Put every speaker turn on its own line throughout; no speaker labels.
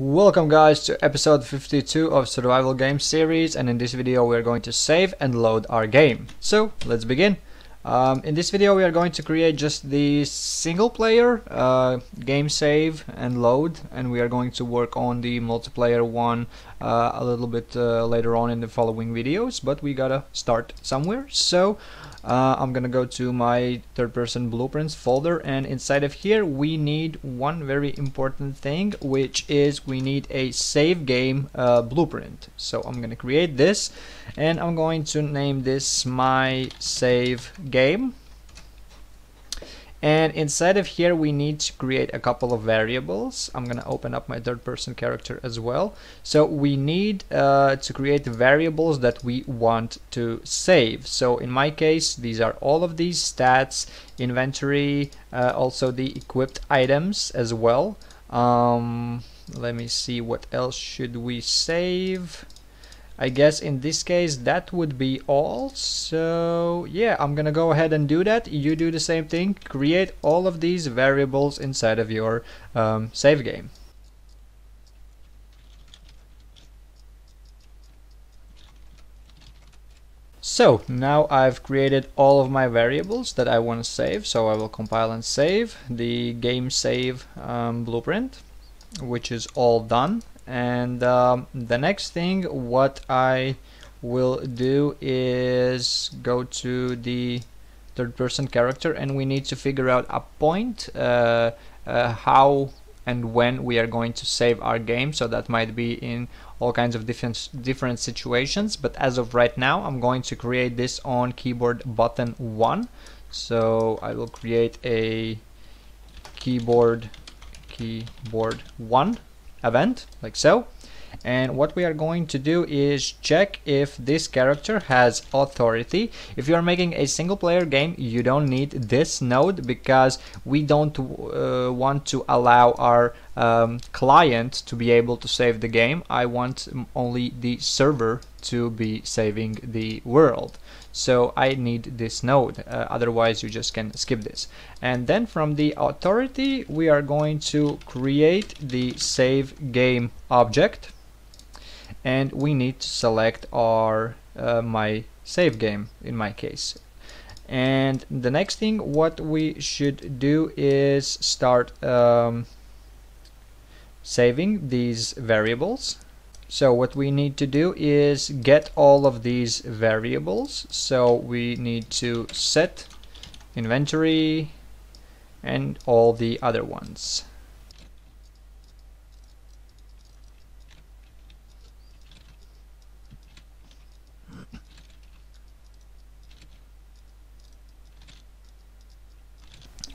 Welcome guys to episode 52 of survival game series and in this video we are going to save and load our game. So let's begin. Um, in this video we are going to create just the single player uh, game save and load and we are going to work on the multiplayer one uh, a little bit uh, later on in the following videos but we gotta start somewhere. So uh, I'm gonna go to my third person blueprints folder and inside of here we need one very important thing which is we need a save game uh, blueprint. So I'm gonna create this and I'm going to name this my save game and inside of here we need to create a couple of variables. I'm gonna open up my third person character as well. So we need uh, to create variables that we want to save. So in my case these are all of these stats inventory uh, also the equipped items as well. Um, let me see what else should we save I guess in this case that would be all. So yeah I'm gonna go ahead and do that. You do the same thing. Create all of these variables inside of your um, save game. So now I've created all of my variables that I want to save. So I will compile and save the game save um, blueprint which is all done and um, the next thing what I will do is go to the third person character and we need to figure out a point uh, uh, how and when we are going to save our game. So that might be in all kinds of different different situations. But as of right now I'm going to create this on keyboard button 1 so I will create a keyboard keyboard 1 event like so. And what we are going to do is check if this character has authority. If you are making a single player game you don't need this node because we don't uh, want to allow our um, client to be able to save the game. I want only the server to be saving the world so I need this node. Uh, otherwise you just can skip this. And then from the authority we are going to create the save game object. And we need to select our uh, my save game in my case. And the next thing what we should do is start um, saving these variables so what we need to do is get all of these variables. So we need to set inventory and all the other ones.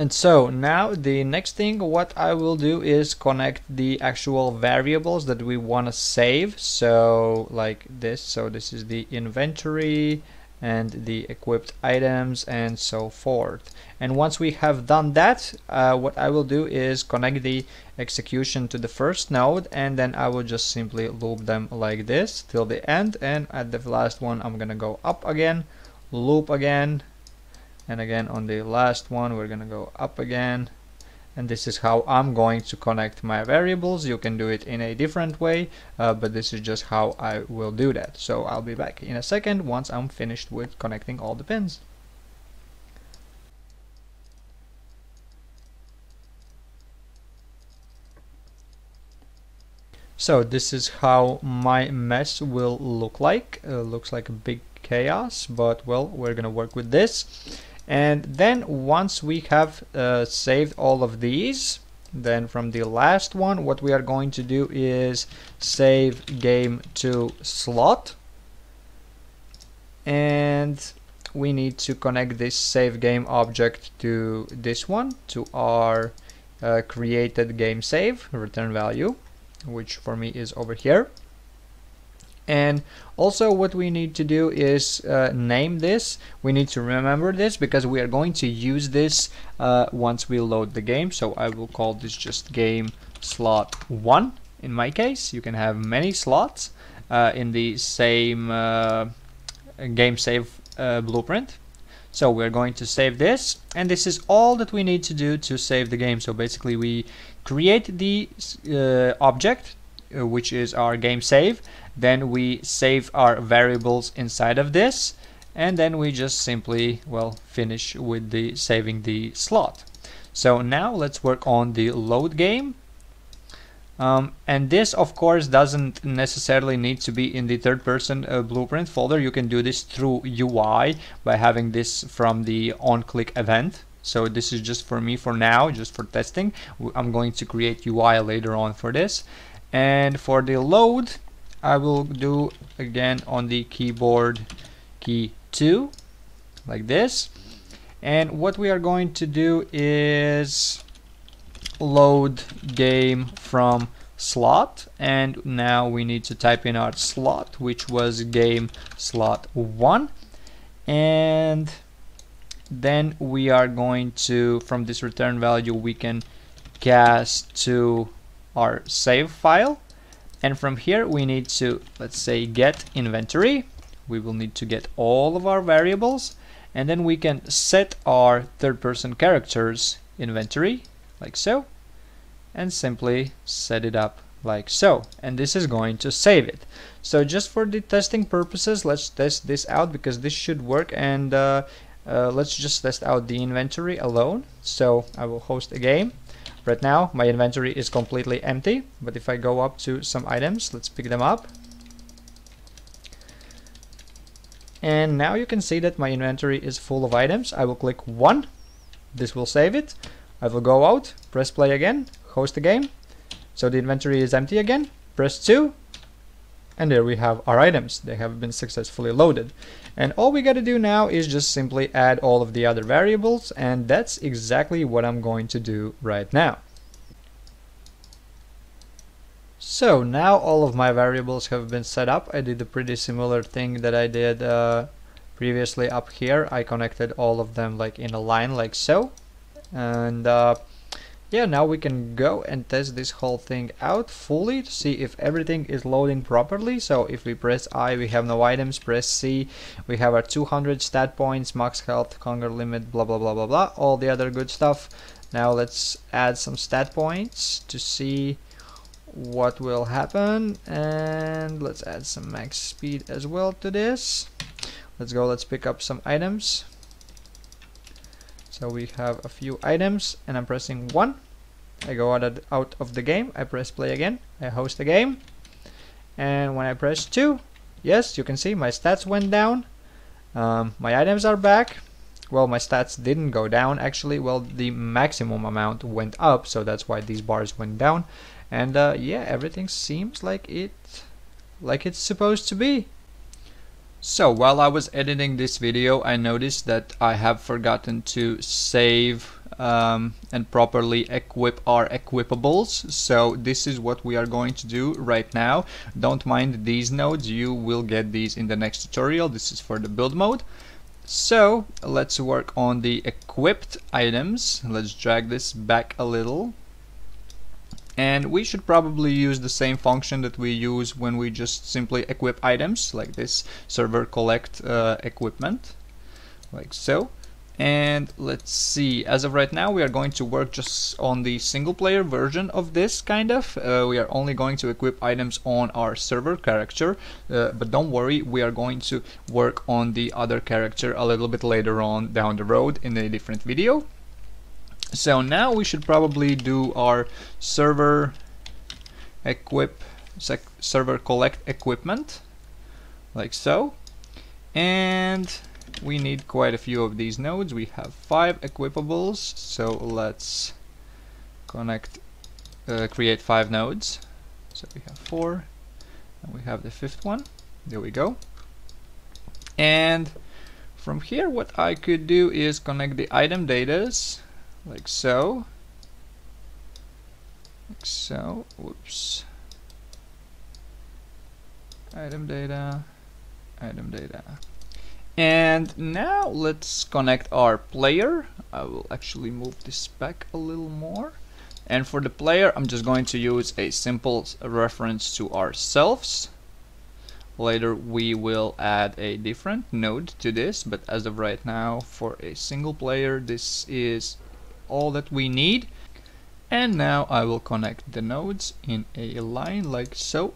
And so now the next thing what I will do is connect the actual variables that we want to save. So like this, so this is the inventory and the equipped items and so forth. And once we have done that, uh, what I will do is connect the execution to the first node and then I will just simply loop them like this till the end and at the last one I'm gonna go up again, loop again, and again on the last one we're gonna go up again. And this is how I'm going to connect my variables. You can do it in a different way uh, but this is just how I will do that. So I'll be back in a second once I'm finished with connecting all the pins. So this is how my mess will look like. Uh, looks like a big chaos, but well, we're gonna work with this and then once we have uh, saved all of these then from the last one what we are going to do is save game to slot. And we need to connect this save game object to this one to our uh, created game save return value which for me is over here and also what we need to do is uh, name this. We need to remember this because we are going to use this uh, once we load the game. So I will call this just game slot 1 in my case you can have many slots uh, in the same uh, game save uh, blueprint. So we're going to save this. And this is all that we need to do to save the game. So basically we create the uh, object which is our game save. Then we save our variables inside of this and then we just simply well finish with the saving the slot. So now let's work on the load game. Um, and this of course doesn't necessarily need to be in the third person uh, blueprint folder. You can do this through UI by having this from the on click event. So this is just for me for now just for testing. I'm going to create UI later on for this and for the load I will do again on the keyboard key 2 like this. And what we are going to do is load game from slot. And now we need to type in our slot which was game slot 1 and then we are going to from this return value we can cast to our save file. And from here we need to let's say get inventory. We will need to get all of our variables. And then we can set our third person characters inventory like so and simply set it up like so. And this is going to save it. So just for the testing purposes let's test this out because this should work. And uh, uh, let's just test out the inventory alone. So I will host a game right now my inventory is completely empty but if I go up to some items let's pick them up. And now you can see that my inventory is full of items. I will click 1 this will save it. I will go out press play again host the game. So the inventory is empty again. Press 2 and there we have our items they have been successfully loaded and all we got to do now is just simply add all of the other variables and that's exactly what I'm going to do right now so now all of my variables have been set up. I did a pretty similar thing that I did uh, previously up here. I connected all of them like in a line like so. And uh, yeah, now we can go and test this whole thing out fully to see if everything is loading properly. So if we press I, we have no items, press C, we have our 200 stat points, max health, hunger limit, blah blah blah blah blah, all the other good stuff. Now let's add some stat points to see what will happen and let's add some max speed as well to this let's go let's pick up some items so we have a few items and I'm pressing 1 I go out of, out of the game. I press play again. I host the game. And when I press 2 yes you can see my stats went down. Um, my items are back. Well my stats didn't go down actually. Well the maximum amount went up so that's why these bars went down. And uh, yeah everything seems like it like it's supposed to be so while I was editing this video I noticed that I have forgotten to save um, and properly equip our equipables. So this is what we are going to do right now. Don't mind these nodes. You will get these in the next tutorial. This is for the build mode. So let's work on the equipped items. Let's drag this back a little and we should probably use the same function that we use when we just simply equip items like this server collect uh, equipment like so. And let's see as of right now we are going to work just on the single player version of this kind of. Uh, we are only going to equip items on our server character uh, but don't worry we are going to work on the other character a little bit later on down the road in a different video so now we should probably do our server equip server collect equipment like so. And we need quite a few of these nodes. We have five equipables so let's connect uh, create five nodes. So we have four and we have the fifth one. There we go. And from here what I could do is connect the item datas like so. Like so. Whoops. Item data. Item data. And now let's connect our player. I will actually move this back a little more. And for the player I'm just going to use a simple reference to ourselves. Later we will add a different node to this but as of right now for a single player this is all that we need. And now I will connect the nodes in a line like so.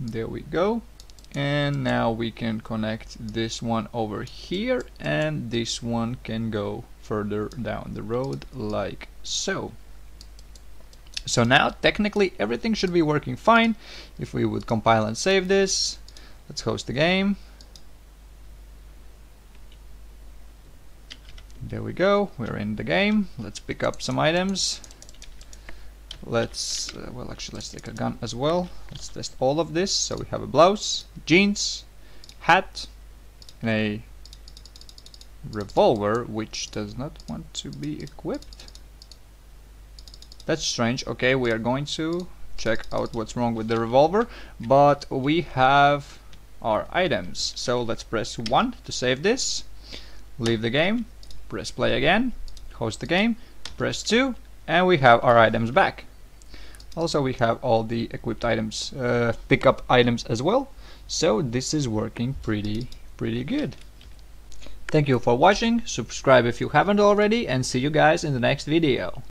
There we go. And now we can connect this one over here and this one can go further down the road like so. So now technically everything should be working fine. If we would compile and save this let's host the game there we go. We're in the game. Let's pick up some items. Let's uh, well actually let's take a gun as well. Let's test all of this. So we have a blouse jeans hat and a revolver which does not want to be equipped. That's strange. Okay we are going to check out what's wrong with the revolver but we have our items. So let's press 1 to save this. Leave the game press play again host the game press 2 and we have our items back also we have all the equipped items, uh, pickup items as well. So this is working pretty, pretty good. Thank you for watching, subscribe if you haven't already and see you guys in the next video.